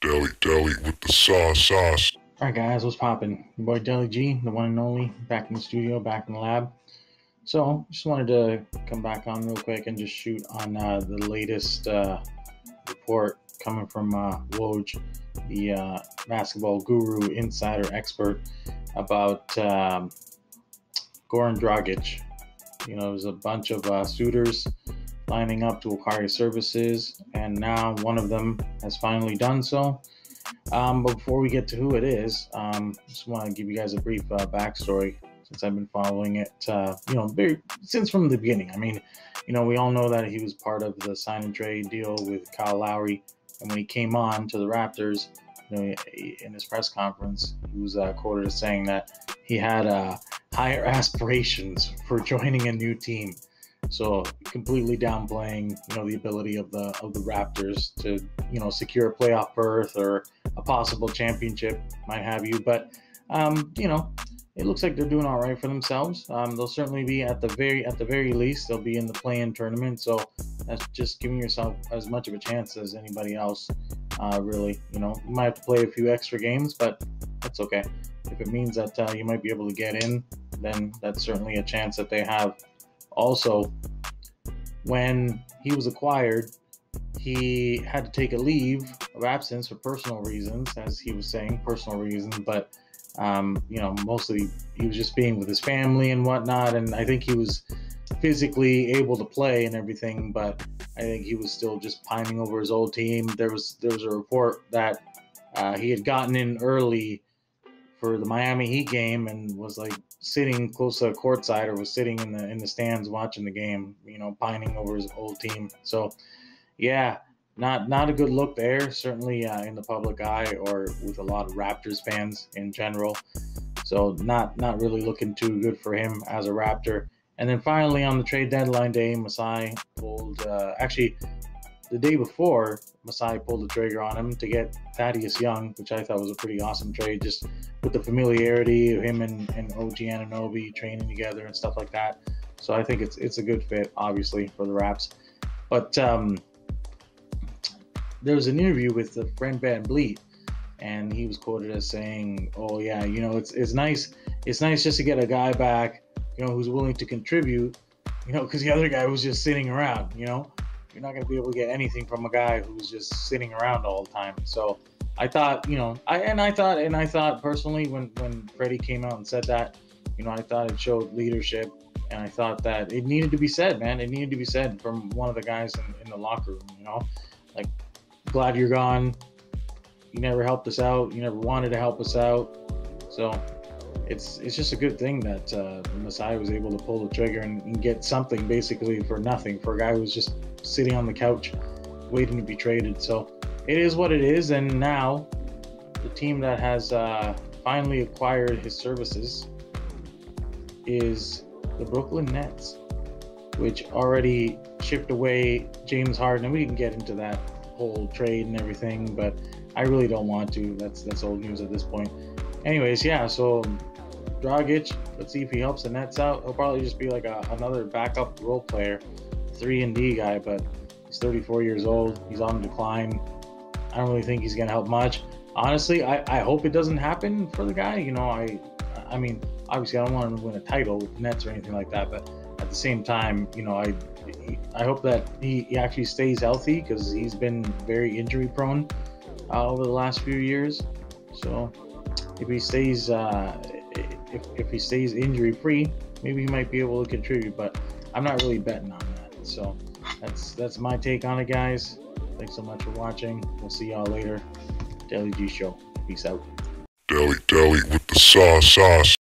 Deli Deli with the sauce sauce. Alright guys, what's poppin'? Your boy Deli G, the one and only, back in the studio, back in the lab. So, just wanted to come back on real quick and just shoot on uh, the latest uh, report coming from uh, Woj, the uh, basketball guru, insider, expert, about um, Goran Dragic. You know, there's a bunch of uh, suitors lining up to acquire services, and now one of them has finally done so. Um, but before we get to who it is, um, just want to give you guys a brief uh, backstory since I've been following it, uh, you know, very since from the beginning. I mean, you know, we all know that he was part of the sign and trade deal with Kyle Lowry, and when he came on to the Raptors, you know, in his press conference, he was uh, quoted as saying that he had uh, higher aspirations for joining a new team. So completely downplaying, you know, the ability of the of the Raptors to, you know, secure a playoff berth or a possible championship, might have you. But um, you know, it looks like they're doing all right for themselves. Um, they'll certainly be at the very at the very least they'll be in the play-in tournament. So that's just giving yourself as much of a chance as anybody else. Uh, really, you know, you might have to play a few extra games, but that's okay. If it means that uh, you might be able to get in, then that's certainly a chance that they have also, when he was acquired, he had to take a leave of absence for personal reasons, as he was saying, personal reasons, but um, you know, mostly he was just being with his family and whatnot. And I think he was physically able to play and everything, but I think he was still just pining over his old team. There was there was a report that uh, he had gotten in early for the Miami Heat game and was like sitting close to the courtside or was sitting in the in the stands watching the game, you know, pining over his old team. So, yeah, not not a good look there. Certainly uh, in the public eye or with a lot of Raptors fans in general. So not not really looking too good for him as a Raptor. And then finally on the trade deadline day, Masai pulled uh, actually the day before, Masai pulled the trigger on him to get Thaddeus Young, which I thought was a pretty awesome trade, just with the familiarity of him and, and OG Anunoby training together and stuff like that. So I think it's it's a good fit, obviously, for the Raps. But um, there was an interview with the friend VanVleet, and he was quoted as saying, "Oh yeah, you know, it's it's nice, it's nice just to get a guy back, you know, who's willing to contribute, you know, because the other guy was just sitting around, you know." You're not going to be able to get anything from a guy who's just sitting around all the time. So I thought, you know, I and I thought and I thought personally when when Freddie came out and said that, you know, I thought it showed leadership and I thought that it needed to be said, man. It needed to be said from one of the guys in, in the locker room, you know, like glad you're gone. You never helped us out. You never wanted to help us out. So it's it's just a good thing that uh, Masai was able to pull the trigger and, and, get something basically for nothing for a guy who was just sitting on the couch waiting to be traded. So it is what it is, and now the team that has uh, finally acquired his services is the Brooklyn Nets, which already shipped away James Harden, and we can get into that whole trade and everything, but I really don't want to. That's that's old news at this point. Anyways, yeah. So Dragic, let's see if he helps the Nets out. He'll probably just be like a, another backup role player three and D guy, but he's 34 years old. He's on decline. I don't really think he's gonna help much. Honestly, I, I hope it doesn't happen for the guy. You know, I I mean, obviously I don't want him to win a title with the Nets or anything like that, but at the same time, you know, I I hope that he, he actually stays healthy because he's been very injury prone uh, over the last few years. So if he stays uh, if, if he stays injury free, maybe he might be able to contribute. But I'm not really betting on that. so that's that's my take on it, guys. Thanks so much for watching. We'll see y'all later. Deli G Show. Peace out. Deli Deli with the sauce sauce.